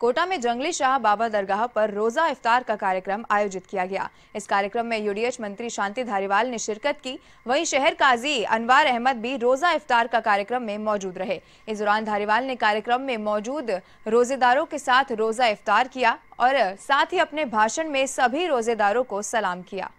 कोटा में जंगली शाह बाबा दरगाह पर रोजा इफ्तार का कार्यक्रम आयोजित किया गया। इस कार्यक्रम में यूडीएच मंत्री शांति धारीवाल ने शिरकत की। वहीं शहर काजी अनवार अहमद भी रोजा इफ्तार का कार्यक्रम में मौजूद रहे। इस दौरान धारीवाल ने कार्यक्रम में मौजूद रोजेदारों के साथ रोजा इफ्तार किया और साथ ही अपने भाषण में सभी रोजेदारों को सलाम किया।